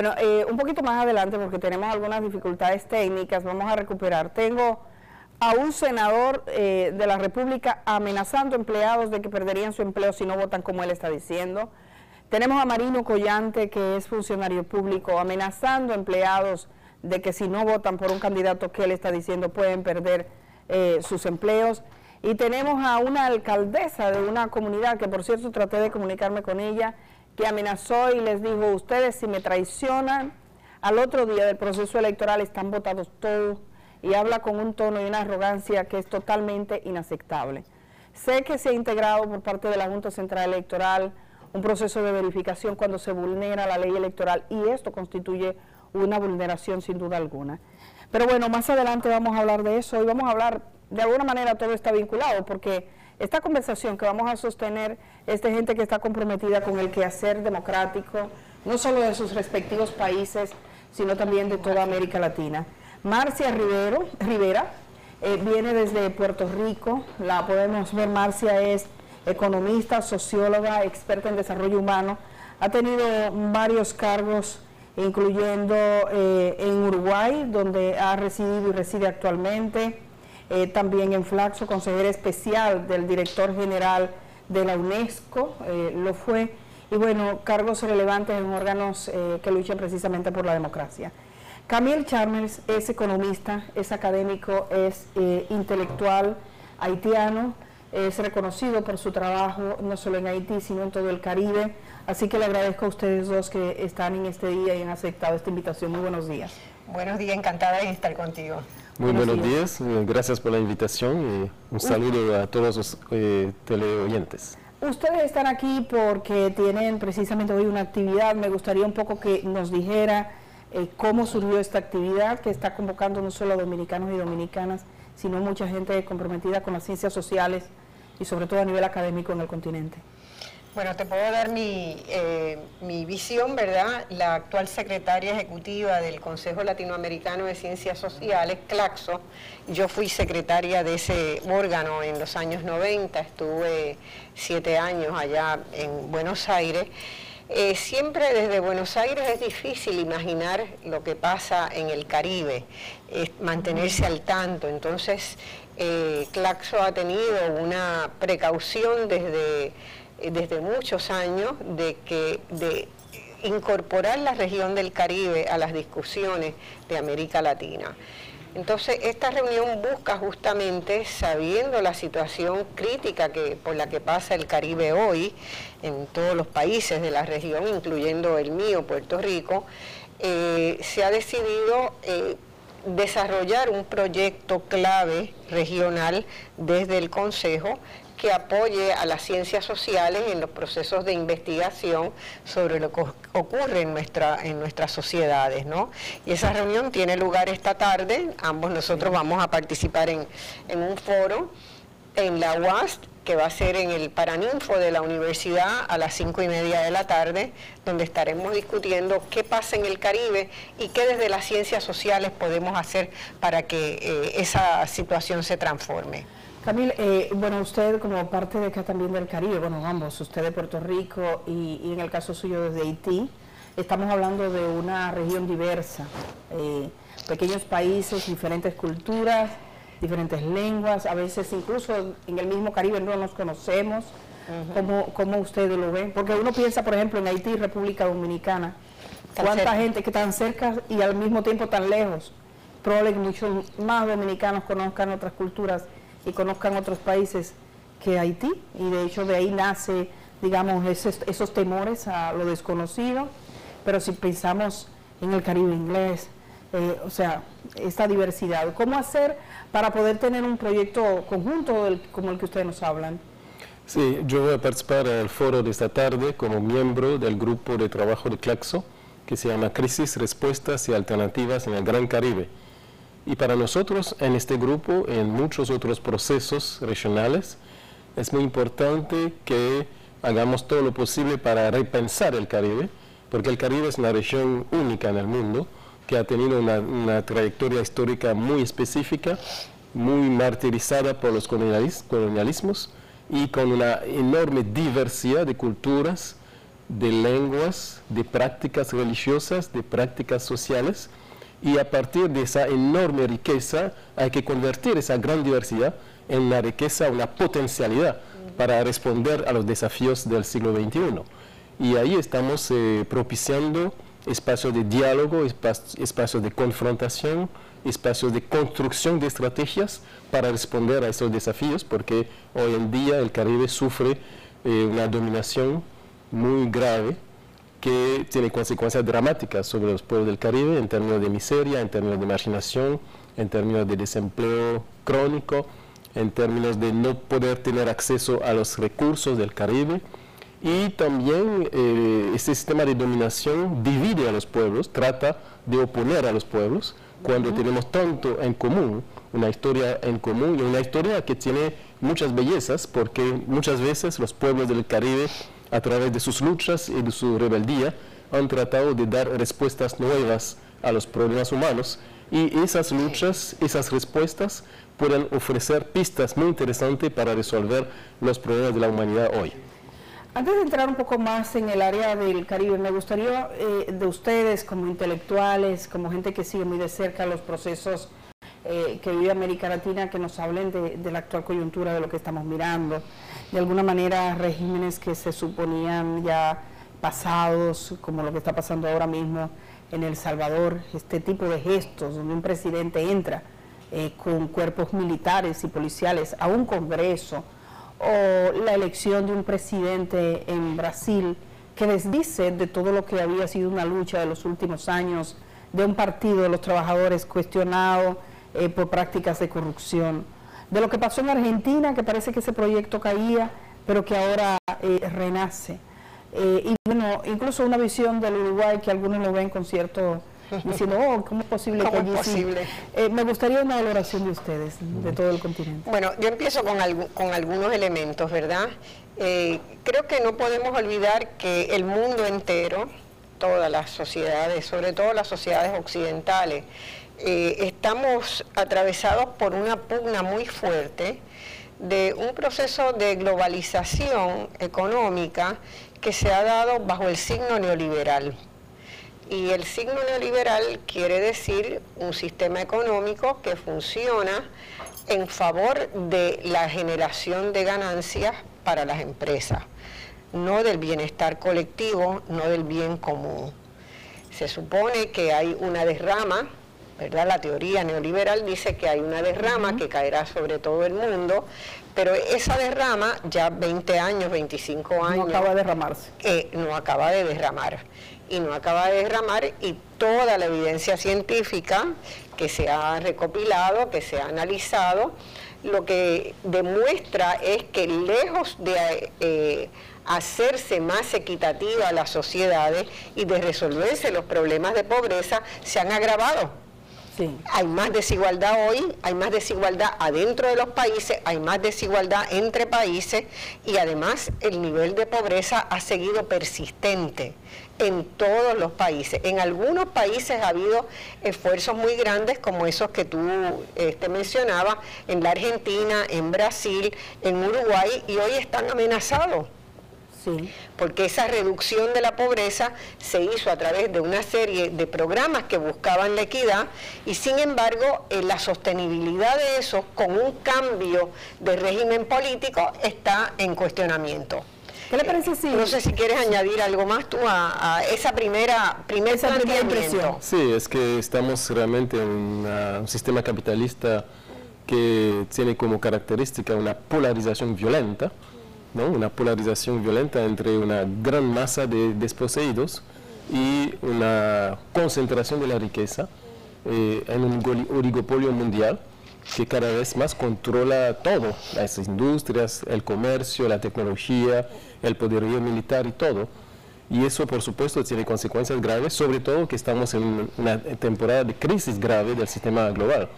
Bueno, eh, un poquito más adelante, porque tenemos algunas dificultades técnicas, vamos a recuperar. Tengo a un senador eh, de la República amenazando empleados de que perderían su empleo si no votan como él está diciendo. Tenemos a Marino Collante, que es funcionario público, amenazando empleados de que si no votan por un candidato que él está diciendo pueden perder eh, sus empleos. Y tenemos a una alcaldesa de una comunidad, que por cierto traté de comunicarme con ella, que amenazó y les dijo, ustedes si me traicionan, al otro día del proceso electoral están votados todos y habla con un tono y una arrogancia que es totalmente inaceptable. Sé que se ha integrado por parte de la Junta Central Electoral un proceso de verificación cuando se vulnera la ley electoral y esto constituye una vulneración sin duda alguna. Pero bueno, más adelante vamos a hablar de eso y vamos a hablar, de alguna manera todo está vinculado porque esta conversación que vamos a sostener es de gente que está comprometida con el quehacer democrático, no solo de sus respectivos países, sino también de toda América Latina. Marcia Rivero, Rivera eh, viene desde Puerto Rico, la podemos ver, Marcia es economista, socióloga, experta en desarrollo humano, ha tenido varios cargos, incluyendo eh, en Uruguay, donde ha residido y reside actualmente, eh, también en Flaxo, consejera especial del director general de la UNESCO, eh, lo fue, y bueno, cargos relevantes en órganos que luchan precisamente por la democracia. Camille Chalmers es economista, es académico, es intelectual haitiano, es reconocido por su trabajo no solo en Haití, sino en todo el Caribe. Así que le agradezco a ustedes dos que están en este día y han aceptado esta invitación. Muy buenos días. Buenos días, encantada de estar contigo. Muy buenos, días. Eh, gracias por la invitación y un saludo a todos los eh, teleoyentes. Ustedes están aquí porque tienen precisamente hoy una actividad. Me gustaría un poco que nos dijera eh, cómo surgió esta actividad que está convocando no solo a dominicanos y dominicanas, sino mucha gente comprometida con las ciencias sociales y sobre todo a nivel académico en el continente. Bueno, te puedo dar mi, eh, mi, visión, ¿verdad? La actual secretaria ejecutiva del Consejo Latinoamericano de Ciencias Sociales, CLACSO, yo fui secretaria de ese órgano en los años 90, estuve siete años allá en Buenos Aires. Eh, siempre desde Buenos Aires es difícil imaginar lo que pasa en el Caribe, mantenerse al tanto. Entonces, eh, Claxo ha tenido una precaución desde, desde muchos años de que de incorporar la región del Caribe a las discusiones de América Latina. Entonces, esta reunión busca justamente, sabiendo la situación crítica que, por la que pasa el Caribe hoy, en todos los países de la región, incluyendo el mío, Puerto Rico, eh, se ha decidido eh, desarrollar un proyecto clave regional desde el Consejo que apoye a las ciencias sociales en los procesos de investigación sobre lo que ocurre en, nuestra, en nuestras sociedades. ¿no? Y esa reunión tiene lugar esta tarde, ambos nosotros vamos a participar en, en un foro en la UAST que va a ser en el Paraninfo de la universidad a las cinco y media de la tarde, donde estaremos discutiendo qué pasa en el Caribe y qué desde las ciencias sociales podemos hacer para que eh, esa situación se transforme. Camil, eh, bueno, usted como parte de acá también del Caribe, bueno, ambos, usted de Puerto Rico y, en el caso suyo desde Haití, estamos hablando de una región diversa, eh, pequeños países, diferentes culturas, diferentes lenguas, a veces incluso en el mismo Caribe no nos conocemos, como ¿cómo, ustedes lo ven? Porque uno piensa, por ejemplo, en Haití, República Dominicana, cuánta gente que tan cerca y al mismo tiempo tan lejos. Probablemente muchos más dominicanos conozcan otras culturas y conozcan otros países que Haití, y de hecho de ahí nace, digamos, esos, esos temores a lo desconocido, pero si pensamos en el Caribe inglés, eh, o sea, esta diversidad. ¿Cómo hacer para poder tener un proyecto conjunto como el que ustedes nos hablan? Sí, yo voy a participar en el foro de esta tarde como miembro del grupo de trabajo de Claxo, que se llama Crisis, Respuestas y Alternativas en el Gran Caribe. Y para nosotros en este grupo, en muchos otros procesos regionales, es muy importante que hagamos todo lo posible para repensar el Caribe, porque el Caribe es una región única en el mundo que ha tenido una, trayectoria histórica muy específica, muy martirizada por los colonialismos y con una enorme diversidad de culturas de lenguas, de prácticas religiosas, de prácticas sociales, y a partir de esa enorme riqueza hay que convertir esa gran diversidad en una riqueza, una potencialidad para responder a los desafíos del siglo XXI. Y ahí estamos eh, propiciando espacios de diálogo, espacios de confrontación, espacios de construcción de estrategias para responder a esos desafíos, porque hoy en día el Caribe sufre eh, una dominación muy grave que tiene consecuencias dramáticas sobre los pueblos del Caribe en términos de miseria, en términos de marginación, en términos de desempleo crónico, en términos de no poder tener acceso a los recursos del Caribe. Y también eh, este sistema de dominación divide a los pueblos, trata de oponer a los pueblos, cuando tenemos tanto en común, una historia en común y una historia que tiene muchas bellezas, porque muchas veces los pueblos del Caribe, a través de sus luchas y de su rebeldía, han tratado de dar respuestas nuevas a los problemas humanos. Y esas luchas, esas respuestas pueden ofrecer pistas muy interesantes para resolver los problemas de la humanidad hoy. Antes de entrar un poco más en el área del Caribe, me gustaría eh, de ustedes como intelectuales, como gente que sigue muy de cerca los procesos eh, que vive América Latina, que nos hablen de, la actual coyuntura, de lo que estamos mirando. De alguna manera, regímenes que se suponían ya pasados, como lo que está pasando ahora mismo en El Salvador, este tipo de gestos donde un presidente entra eh, con cuerpos militares y policiales a un Congreso o la elección de un presidente en Brasil que desdice de todo lo que había sido una lucha de los últimos años de un partido de los trabajadores cuestionado eh, por prácticas de corrupción, de lo que pasó en Argentina, que parece que ese proyecto caía, pero que ahora eh, renace. Eh, y bueno, incluso una visión del Uruguay que algunos lo ven con cierto diciendo, oh, ¿cómo es posible que allí posible? Eh, me gustaría una valoración de ustedes, de todo el continente. Bueno, yo empiezo con, con algunos elementos, ¿verdad? Eh, creo que no podemos olvidar que el mundo entero, todas las sociedades, sobre todo las sociedades occidentales, eh, estamos atravesados por una pugna muy fuerte de un proceso de globalización económica que se ha dado bajo el signo neoliberal. Y el signo neoliberal quiere decir un sistema económico que funciona en favor de la generación de ganancias para las empresas, no del bienestar colectivo, no del bien común. Se supone que hay una derrama, ¿verdad? La teoría neoliberal dice que hay una derrama que caerá sobre todo el mundo, pero esa derrama ya 20 años, 25 años... No acaba de derramarse. Eh, no acaba de derramar y no acaba de derramar y toda la evidencia científica que se ha recopilado, que se ha analizado, lo que demuestra es que lejos de eh, hacerse más equitativa las sociedades y de resolverse los problemas de pobreza, se han agravado. Hay más desigualdad hoy, hay más desigualdad adentro de los países, hay más desigualdad entre países y además el nivel de pobreza ha seguido persistente en todos los países. En algunos países ha habido esfuerzos muy grandes como esos que tú este, mencionabas, en la Argentina, en Brasil, en Uruguay, y hoy están amenazados. Sí. Porque esa reducción de la pobreza se hizo a través de una serie de programas que buscaban la equidad y sin embargo eh, la sostenibilidad de eso con un cambio de régimen político está en cuestionamiento. ¿Qué le parece si... No sé si quieres añadir algo más tú a, esa primera, primera impresión. Sí, es que estamos realmente en un sistema capitalista que tiene como característica una polarización violenta, ¿no? una polarización violenta entre una gran masa de desposeídos y una concentración de la riqueza eh, en un oligopolio mundial que cada vez más controla todo, las industrias, el comercio, la tecnología, el poderío militar y todo. Y eso, por supuesto, tiene consecuencias graves, sobre todo que estamos en una temporada de crisis grave del sistema global.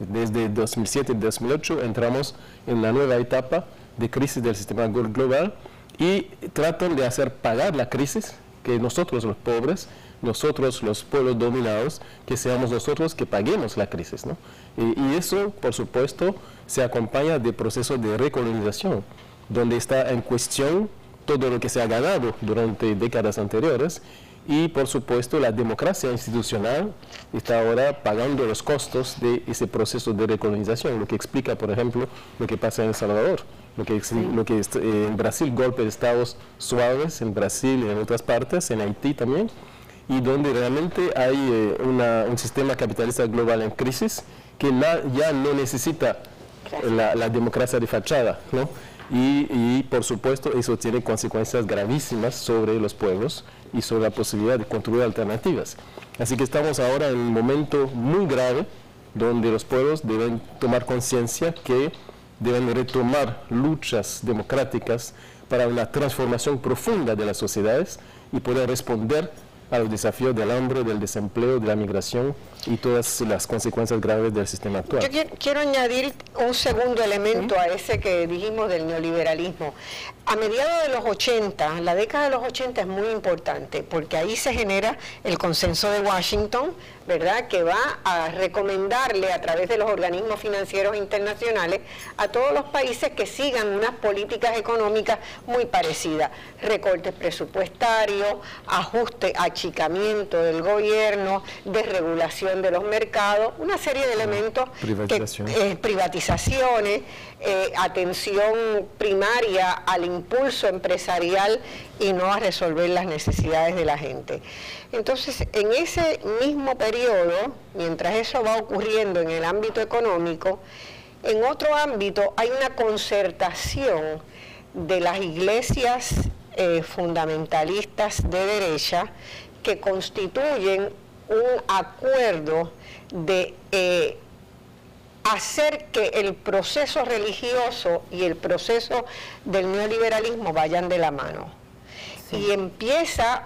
Desde 2007 y 2008 entramos en una nueva etapa de crisis del sistema global y tratan de hacer pagar la crisis que nosotros los pobres, nosotros los pueblos dominados, que seamos nosotros que paguemos la crisis. ¿no? Y, y eso, por supuesto, se acompaña de procesos de recolonización, donde está en cuestión todo lo que se ha ganado durante décadas anteriores y por supuesto la democracia institucional está ahora pagando los costos de ese proceso de recolonización, lo que explica, por ejemplo, lo que pasa en El Salvador, lo que, lo que eh, en Brasil golpe de estados suaves, en Brasil y en otras partes, en Haití también, y donde realmente hay eh, un sistema capitalista global en crisis que ya no necesita la, la, democracia de fachada, ¿no? y, por supuesto eso tiene consecuencias gravísimas sobre los pueblos y sobre la posibilidad de construir alternativas. Así que estamos ahora en un momento muy grave donde los pueblos deben tomar conciencia que deben retomar luchas democráticas para una transformación profunda de las sociedades y poder responder a los desafíos del hambre, del desempleo, de la migración y todas las consecuencias graves del sistema actual. Yo quiero añadir un segundo elemento a ese que dijimos del neoliberalismo. A mediados de los 80, la década de los 80 es muy importante porque ahí se genera el consenso de Washington, ¿verdad? Que va a recomendarle a través de los organismos financieros internacionales a todos los países que sigan unas políticas económicas muy parecidas. Recortes presupuestarios, ajuste, achicamiento del gobierno, desregulación de los mercados, una serie de elementos, eh, privatizaciones, eh, atención primaria al impulso empresarial y no a resolver las necesidades de la gente. Entonces, en ese mismo periodo, mientras eso va ocurriendo en el ámbito económico, en otro ámbito hay una concertación de las iglesias eh, fundamentalistas de derecha que constituyen un acuerdo de eh, hacer que el proceso religioso y el proceso del neoliberalismo vayan de la mano. Y empieza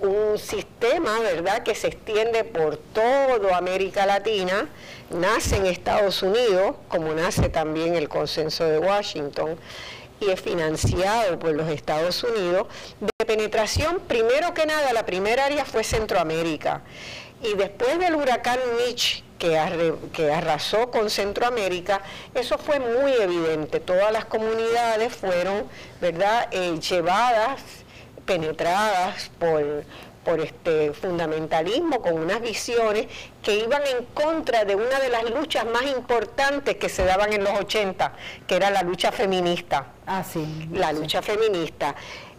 un sistema, ¿verdad?, que se extiende por toda América Latina, nace en Estados Unidos, como nace también el consenso de Washington, y es financiado por los Estados Unidos, de penetración, primero que nada, la primera área fue Centroamérica. Y después del huracán Mitch, que, arrasó con Centroamérica, eso fue muy evidente. Todas las comunidades fueron, ¿verdad?, eh, llevadas, penetradas por, por este fundamentalismo, con unas visiones que iban en contra de una de las luchas más importantes que se daban en los 80, que era la lucha feminista. Ah, sí. La lucha feminista.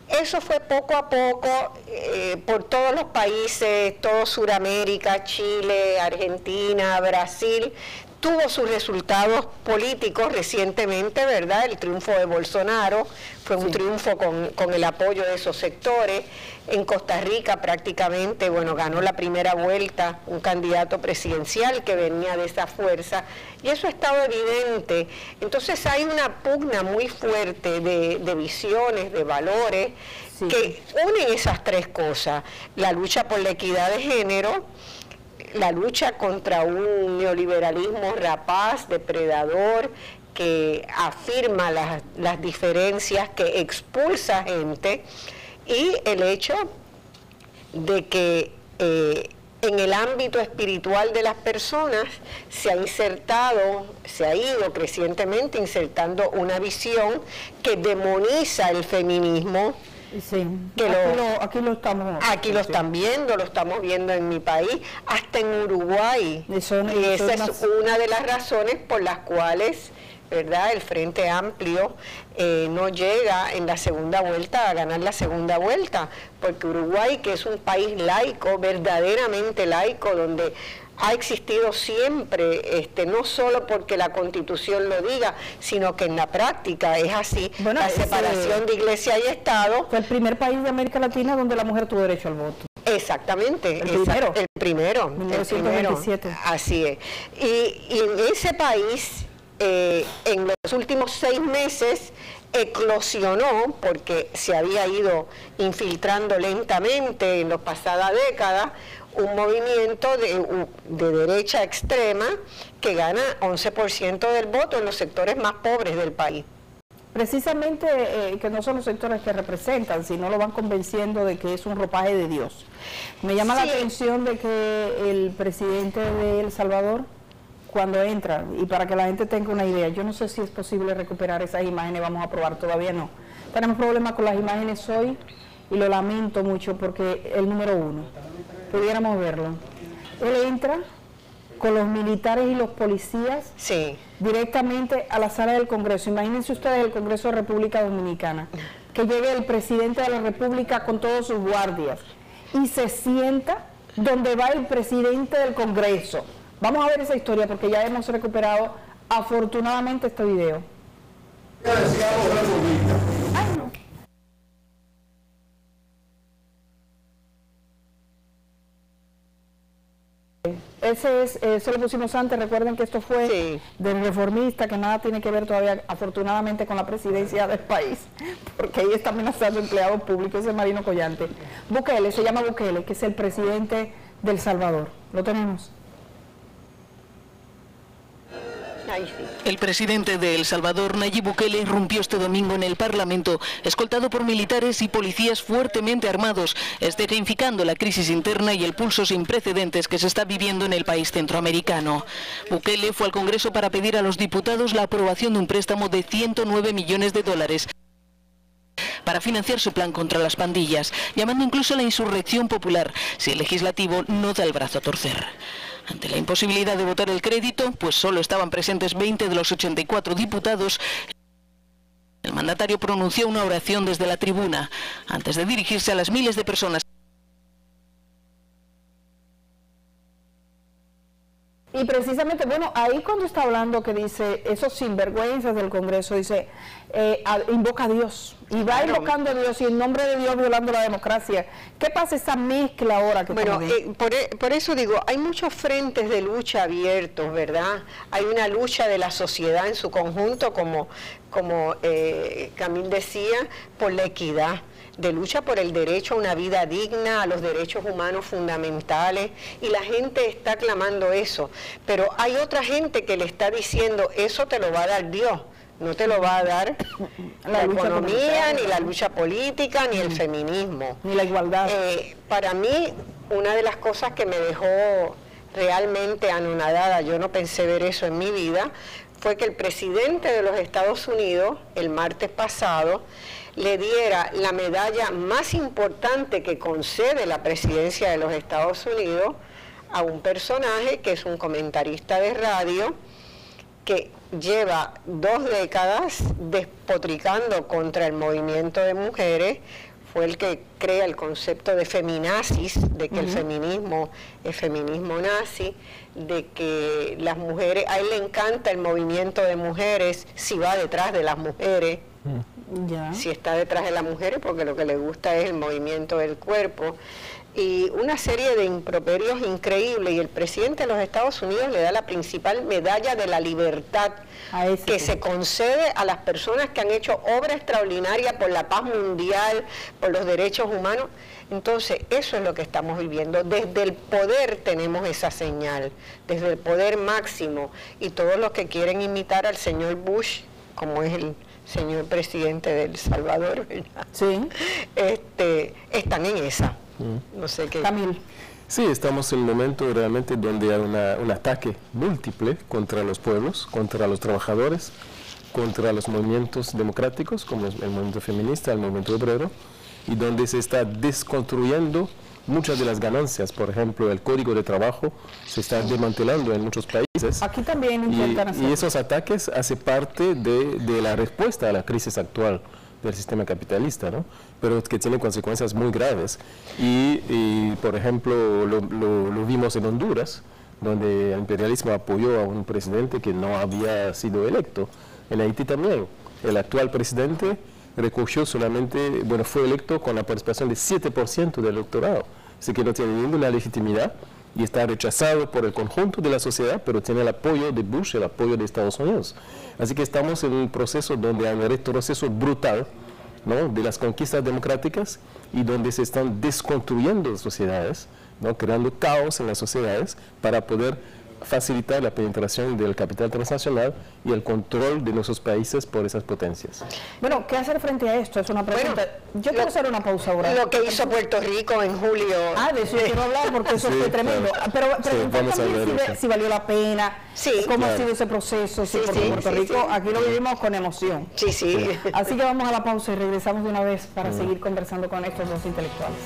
Eso fue poco a poco eh, por todos los países, todo Sudamérica, Chile, Argentina, Brasil, tuvo sus resultados políticos recientemente, ¿verdad? El triunfo de Bolsonaro fue un triunfo con, con, el apoyo de esos sectores. En Costa Rica prácticamente, bueno, ganó la primera vuelta un candidato presidencial que venía de esa fuerza y eso ha estado evidente. Entonces hay una pugna muy fuerte de, visiones, de valores, que unen esas tres cosas. La lucha por la equidad de género, la lucha contra un neoliberalismo rapaz, depredador, que afirma las, las diferencias, que expulsa gente y el hecho de que eh, en el ámbito espiritual de las personas se ha insertado, se ha ido crecientemente insertando una visión que demoniza el feminismo. Sí, aquí, lo, aquí, lo, estamos aquí lo están viendo, lo estamos viendo en mi país, hasta en Uruguay. y esa es una de las razones por las cuales ¿verdad? El Frente Amplio eh, no llega en la segunda vuelta a ganar la segunda vuelta, porque Uruguay, que es un país laico, verdaderamente laico, donde ha existido siempre, este, no solo porque la constitución lo diga, sino que en la práctica es así, la separación de iglesia y Estado. Fue el primer país de América Latina donde la mujer tuvo derecho al voto. Exactamente, el primero. El primero, 1927. así es. Y, y en ese país eh, en los últimos seis meses eclosionó, porque se había ido infiltrando lentamente en las pasadas décadas, un movimiento de, derecha extrema que gana 11% del voto en los sectores más pobres del país. Precisamente eh, que no son los sectores que representan, sino lo van convenciendo de que es un ropaje de Dios. Me llama la atención de que el presidente de El Salvador cuando entra, y para que la gente tenga una idea, yo no sé si es posible recuperar esas imágenes, vamos a probar, todavía no. tenemos problemas con las imágenes hoy y lo lamento mucho porque el número uno, pudiéramos verlo. Él entra con los militares y los policías sí. directamente a la sala del Congreso. Imagínense ustedes el Congreso de República Dominicana, que llegue el presidente de la República con todos sus guardias y se sienta donde va el presidente del Congreso. Vamos a ver esa historia porque ya hemos recuperado afortunadamente este video. Ese es, eso lo pusimos antes, recuerden que esto fue del reformista, que nada tiene que ver todavía, afortunadamente, con la presidencia del país, porque ahí está amenazando empleados públicos, ese Marino Collante. Bukele, se llama Bukele, que es el presidente del Salvador. ¿Lo tenemos? El presidente de El Salvador, Nayib Bukele, irrumpió este domingo en el Parlamento, escoltado por militares y policías fuertemente armados, esterificando la crisis interna y el pulso sin precedentes que se está viviendo en el país centroamericano. Bukele fue al Congreso para pedir a los diputados la aprobación de un préstamo de 109 millones de dólares para financiar su plan contra las pandillas, llamando incluso a la insurrección popular si el legislativo no da el brazo a torcer. Ante la imposibilidad de votar el crédito, pues solo estaban presentes 20 de los 84 diputados, el mandatario pronunció una oración desde la tribuna antes de dirigirse a las miles de personas. Y precisamente, bueno, ahí cuando está hablando que dice, esos sinvergüenzas del Congreso, dice, eh, invoca a Dios, y va invocando a Dios, y en nombre de Dios violando la democracia. ¿Qué pasa esa mezcla ahora que Bueno, eh, por, e, por, eso digo, hay muchos frentes de lucha abiertos, ¿verdad? Hay una lucha de la sociedad en su conjunto, como, como eh, Camil decía, por la equidad de lucha por el derecho a una vida digna, a los derechos humanos fundamentales, y la gente está clamando eso. Pero hay otra gente que le está diciendo, eso te lo va a dar Dios, no te lo va a dar la, economía, ni la lucha política, ni el feminismo. Ni la igualdad. Eh, para mí, una de las cosas que me dejó realmente anonadada, yo no pensé ver eso en mi vida, fue que el presidente de los Estados Unidos, el martes pasado, le diera la medalla más importante que concede la presidencia de los Estados Unidos a un personaje que es un comentarista de radio que lleva dos décadas despotricando contra el movimiento de mujeres, fue el que crea el concepto de feminazis, de que el feminismo es feminismo nazi, de que las mujeres, a él le encanta el movimiento de mujeres si va detrás de las mujeres, si está detrás de las mujeres, porque lo que le gusta es el movimiento del cuerpo. Y una serie de improperios increíbles. Y el presidente de los Estados Unidos le da la principal medalla de la libertad que se concede a las personas que han hecho obra extraordinaria por la paz mundial, por los derechos humanos. Entonces, eso es lo que estamos viviendo. Desde el poder tenemos esa señal, desde el poder máximo. Y todos los que quieren imitar al señor Bush, como es el señor presidente de El Salvador, Sí. Este, están en esa. Mm. No sé qué. Camil. Sí, estamos en un momento realmente donde hay un ataque múltiple contra los pueblos, contra los trabajadores, contra los movimientos democráticos, como el movimiento feminista, el movimiento obrero, y donde se está desconstruyendo muchas de las ganancias, por ejemplo, el código de trabajo se está desmantelando en muchos países. Aquí también y, y esos ataques hacen parte de, de, la respuesta a la crisis actual del sistema capitalista, ¿no? pero que tiene consecuencias muy graves. Y, por ejemplo, lo, lo, vimos en Honduras, donde el imperialismo apoyó a un presidente que no había sido electo. En Haití también. El actual presidente recogió solamente, bueno, fue electo con la participación de 7% del electorado, así que no tiene ninguna legitimidad y está rechazado por el conjunto de la sociedad, pero tiene el apoyo de Bush, el apoyo de Estados Unidos. Así que estamos en un proceso donde hay un retroceso brutal ¿no? de las conquistas democráticas y donde se están desconstruyendo las sociedades, ¿no? creando caos en las sociedades para poder facilitar la penetración del capital transnacional y el control de nuestros países por esas potencias. Bueno, ¿qué hacer frente a esto? Es una pregunta. Yo quiero hacer una pausa ahora. Lo que hizo Puerto Rico en julio. Ah, de eso quiero hablar porque eso fue tremendo. Pero preguntar también si, valió la pena, cómo ha sido ese proceso, si Puerto Rico aquí lo vivimos con emoción. Sí, sí. Así que vamos a la pausa y regresamos de una vez para seguir conversando con estos dos intelectuales.